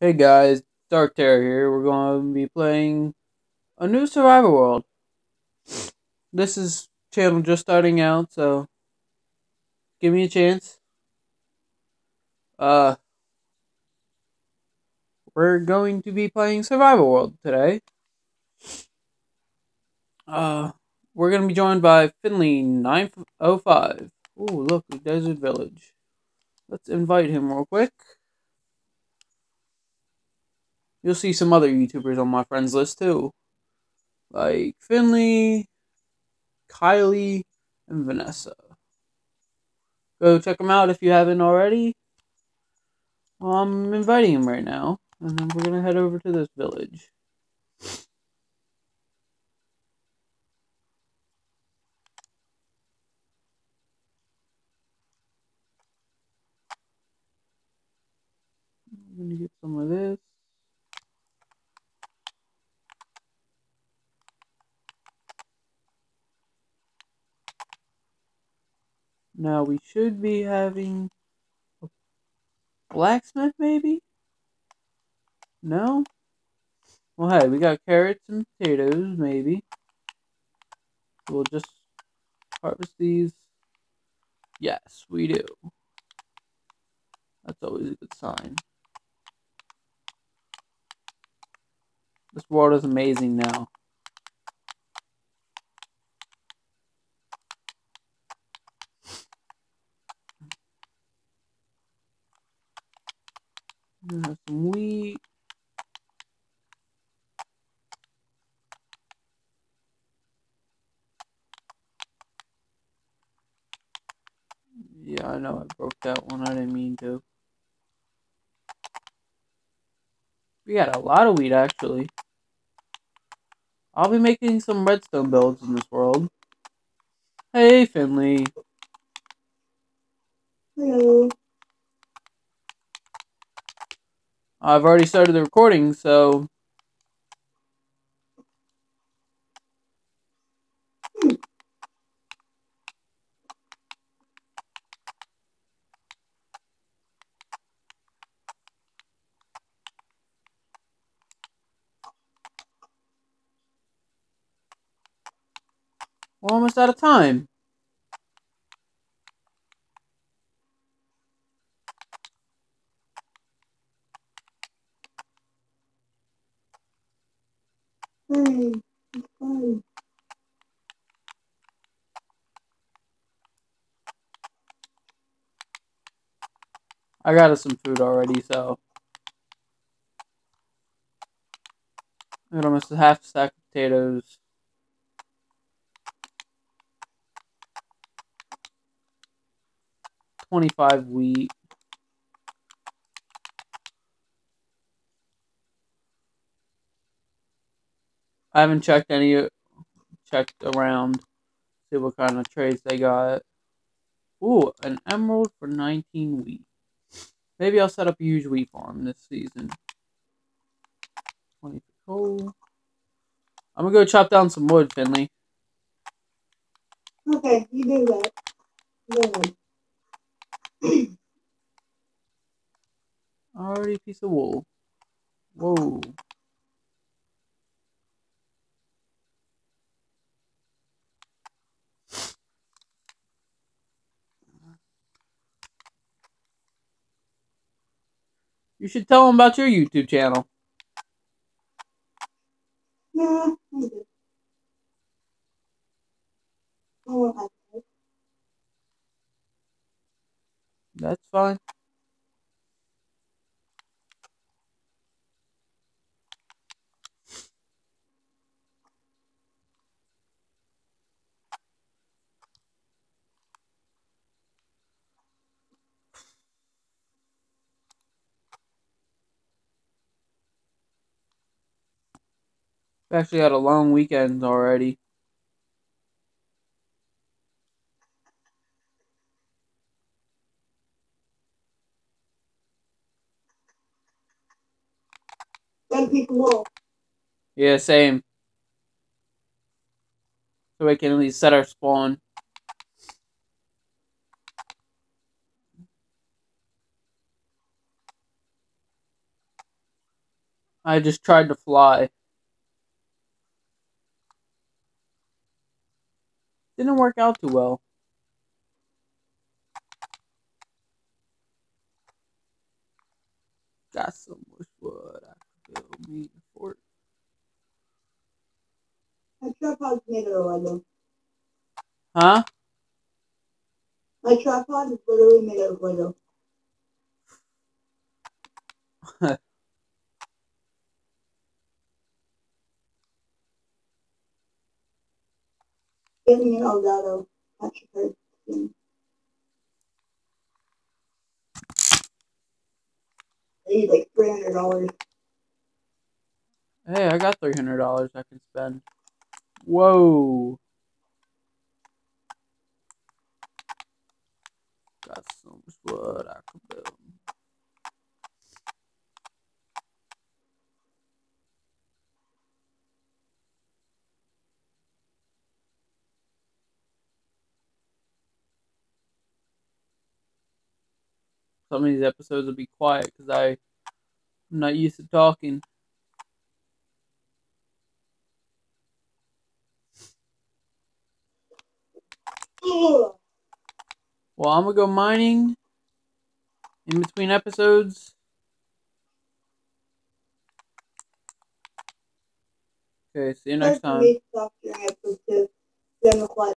Hey guys, Dark Terror here. We're going to be playing a new Survivor World. This is channel just starting out, so give me a chance. Uh, we're going to be playing Survivor World today. Uh, we're going to be joined by Finlay nine oh five. Ooh, look, Desert Village. Let's invite him real quick. You'll see some other YouTubers on my friends list too. Like Finlay, Kylie, and Vanessa. Go check them out if you haven't already. Well, I'm inviting him right now. And then we're to head over to this village. I'm to get some of this. Now we should be having a blacksmith, maybe? No? Well, hey, we got carrots and potatoes, maybe. We'll just harvest these. Yes, we do. That's always a good sign. This world is amazing now. Have some wheat. Yeah, I know I broke that one. I didn't mean to. We got a lot of wheat, actually. I'll be making some redstone builds in this world. Hey, Finlay. Hello. I've already started the recording, so. We're almost out of time. I got us some food already, so. I got almost a half stack of potatoes. Twenty-five wheat. I haven't checked any, checked around, see what kind of trades they got. Ooh, an emerald for 19 wheat. Maybe I'll set up a huge wheat farm this season. 20 coal. I'm gonna go chop down some wood, Finlay. Okay, you do that. On. Already a piece of wool. Whoa. You should tell them about your YouTube channel. No, I'm good. I won't have to. That's fine. We actually had a long weekend already. Yeah, same. So we can at least set our spawn. I just tried to fly. Didn't work out too well. Got so much wood. I could build me a fort. My tripod's made of Lego. Huh? My tripod is literally made out of Lego. Getting an Elgato capture. I need like three hundred dollars. Hey, I got three hundred dollars I can spend. Whoa. Got so much wood I could build. Some of these episodes will be quiet because I I'm not used to talking. Well, I'm gonna go mining in between episodes. Okay, see you next time.